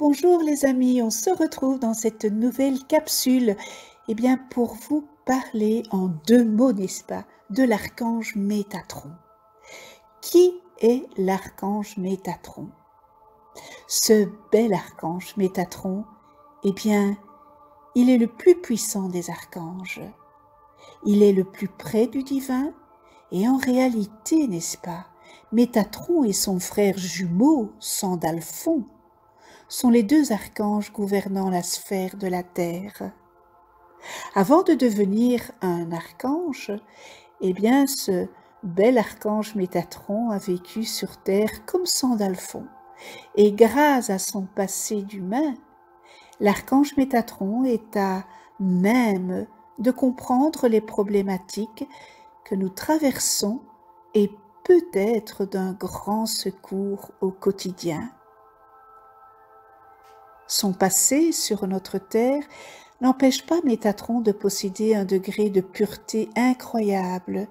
Bonjour les amis, on se retrouve dans cette nouvelle capsule eh bien, pour vous parler en deux mots, n'est-ce pas, de l'archange Métatron. Qui est l'archange Métatron? Ce bel archange Métatron, eh bien, il est le plus puissant des archanges. Il est le plus près du divin et en réalité, n'est-ce pas, Métatron et son frère jumeau, Sandalphon, sont les deux archanges gouvernant la sphère de la Terre. Avant de devenir un archange, eh bien, ce bel archange Métatron a vécu sur Terre comme Sandalphon. Et grâce à son passé d'humain, l'archange Métatron est à même de comprendre les problématiques que nous traversons et peut être d'un grand secours au quotidien. Son passé sur notre terre n'empêche pas Métatron de posséder un degré de pureté incroyable,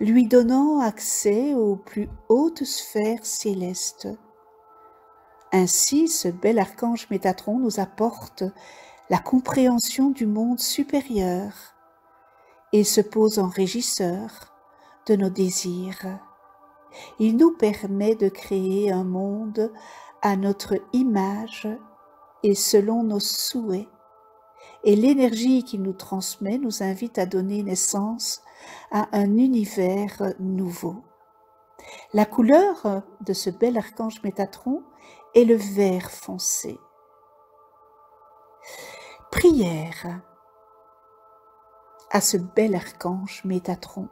lui donnant accès aux plus hautes sphères célestes. Ainsi, ce bel archange Métatron nous apporte la compréhension du monde supérieur et se pose en régisseur de nos désirs. Il nous permet de créer un monde à notre image et selon nos souhaits. Et l'énergie qu'il nous transmet nous invite à donner naissance à un univers nouveau. La couleur de ce bel archange Métatron est le vert foncé. Prière à ce bel archange Métatron.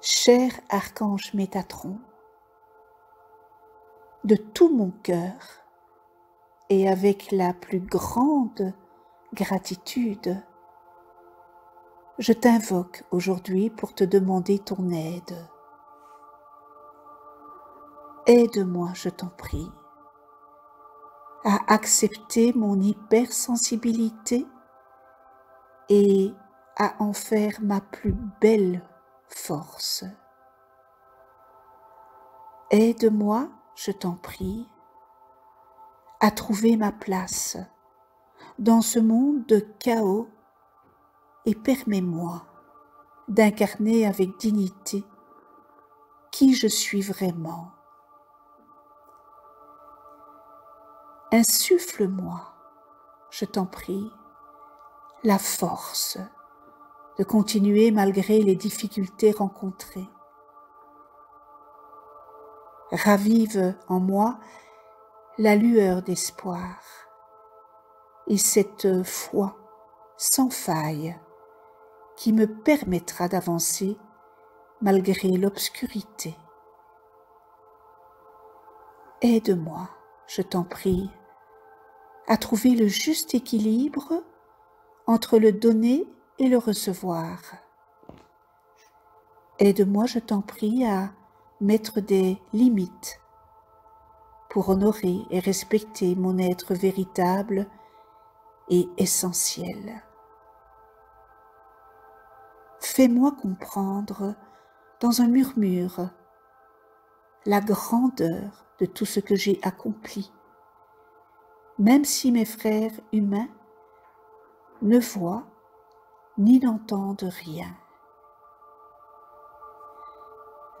Cher archange Métatron, de tout mon cœur et avec la plus grande gratitude, je t'invoque aujourd'hui pour te demander ton aide. Aide-moi, je t'en prie, à accepter mon hypersensibilité et à en faire ma plus belle force. Aide-moi, je t'en prie, à trouver ma place dans ce monde de chaos et permets-moi d'incarner avec dignité qui je suis vraiment. Insuffle-moi, je t'en prie, la force de continuer malgré les difficultés rencontrées. Ravive en moi la lueur d'espoir et cette foi sans faille qui me permettra d'avancer malgré l'obscurité. Aide-moi, je t'en prie, à trouver le juste équilibre entre le donner et le recevoir. Aide-moi, je t'en prie, à mettre des limites pour honorer et respecter mon être véritable et essentiel. Fais-moi comprendre dans un murmure la grandeur de tout ce que j'ai accompli, même si mes frères humains ne voient ni n'entendent rien.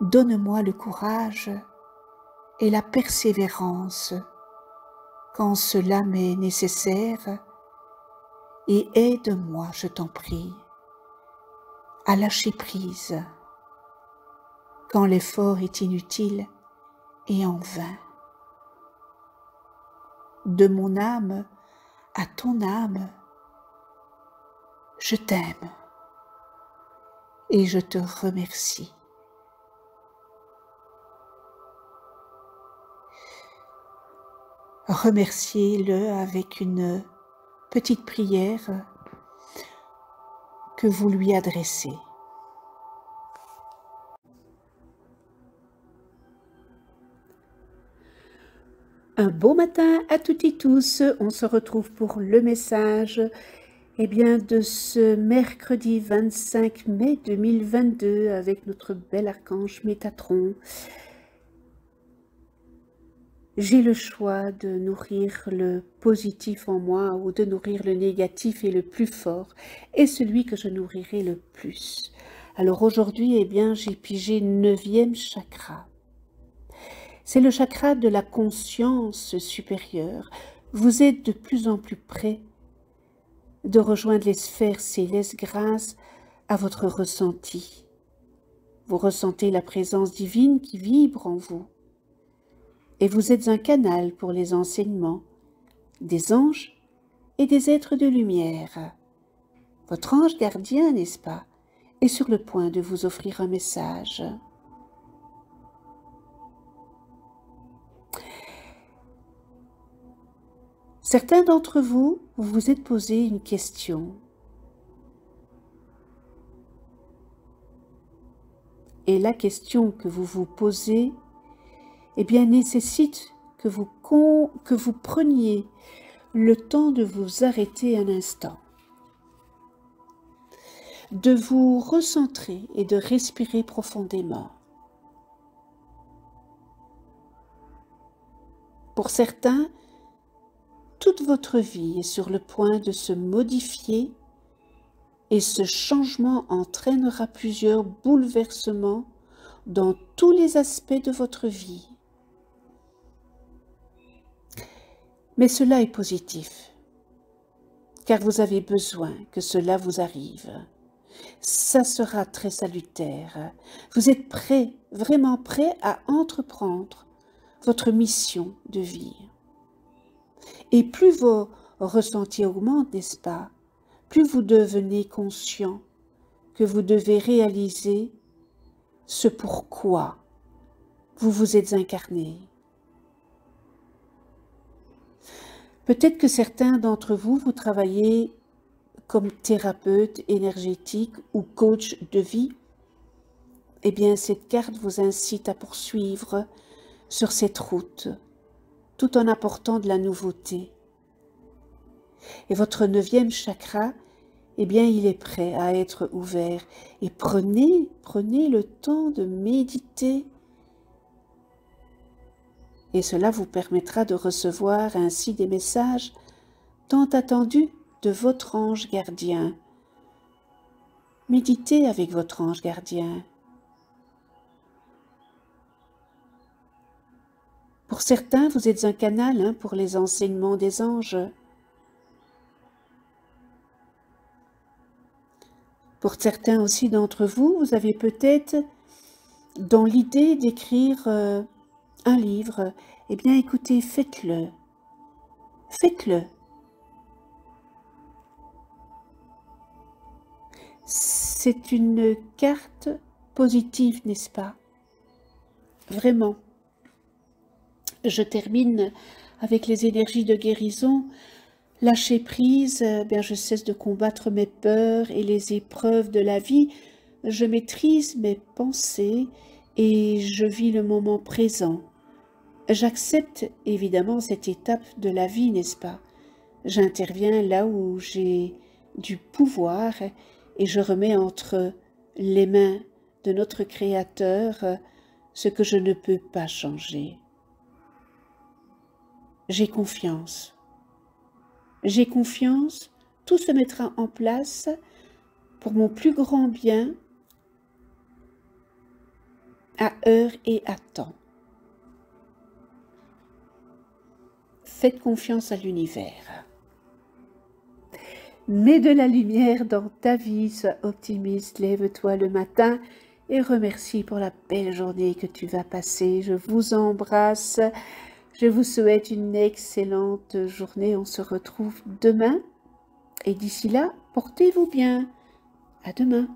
Donne-moi le courage et la persévérance quand cela m'est nécessaire et aide-moi, je t'en prie, à lâcher prise quand l'effort est inutile et en vain. De mon âme à ton âme, je t'aime et je te remercie. Remerciez-le avec une petite prière que vous lui adressez. Un beau matin à toutes et tous. On se retrouve pour le message eh bien, de ce mercredi 25 mai 2022 avec notre bel archange Métatron. J'ai le choix de nourrir le positif en moi ou de nourrir le négatif et le plus fort et celui que je nourrirai le plus. Alors aujourd'hui, eh bien, j'ai pigé neuvième chakra. C'est le chakra de la conscience supérieure. Vous êtes de plus en plus près de rejoindre les sphères célestes grâce à votre ressenti. Vous ressentez la présence divine qui vibre en vous et vous êtes un canal pour les enseignements des anges et des êtres de lumière. Votre ange gardien, n'est-ce pas, est sur le point de vous offrir un message. Certains d'entre vous, vous vous êtes posé une question. Et la question que vous vous posez eh nécessite que vous, que vous preniez le temps de vous arrêter un instant, de vous recentrer et de respirer profondément. Pour certains, toute votre vie est sur le point de se modifier et ce changement entraînera plusieurs bouleversements dans tous les aspects de votre vie. Mais cela est positif, car vous avez besoin que cela vous arrive. Ça sera très salutaire. Vous êtes prêt, vraiment prêt à entreprendre votre mission de vie. Et plus vos ressentis augmentent, n'est-ce pas Plus vous devenez conscient que vous devez réaliser ce pourquoi vous vous êtes incarné. Peut-être que certains d'entre vous, vous travaillez comme thérapeute énergétique ou coach de vie. Eh bien, cette carte vous incite à poursuivre sur cette route, tout en apportant de la nouveauté. Et votre neuvième chakra, eh bien, il est prêt à être ouvert. Et prenez, prenez le temps de méditer et cela vous permettra de recevoir ainsi des messages tant attendus de votre ange gardien. Méditez avec votre ange gardien. Pour certains, vous êtes un canal hein, pour les enseignements des anges. Pour certains aussi d'entre vous, vous avez peut-être dans l'idée d'écrire euh, un livre, eh bien écoutez, faites-le. Faites-le. C'est une carte positive, n'est-ce pas? Vraiment. Je termine avec les énergies de guérison. Lâcher prise, eh bien je cesse de combattre mes peurs et les épreuves de la vie. Je maîtrise mes pensées et je vis le moment présent. J'accepte évidemment cette étape de la vie, n'est-ce pas? J'interviens là où j'ai du pouvoir et je remets entre les mains de notre Créateur ce que je ne peux pas changer. J'ai confiance. J'ai confiance, tout se mettra en place pour mon plus grand bien à heure et à temps. Faites confiance à l'univers. Mets de la lumière dans ta vie, sois optimiste, lève-toi le matin et remercie pour la belle journée que tu vas passer. Je vous embrasse. Je vous souhaite une excellente journée. On se retrouve demain. Et d'ici là, portez-vous bien. À demain.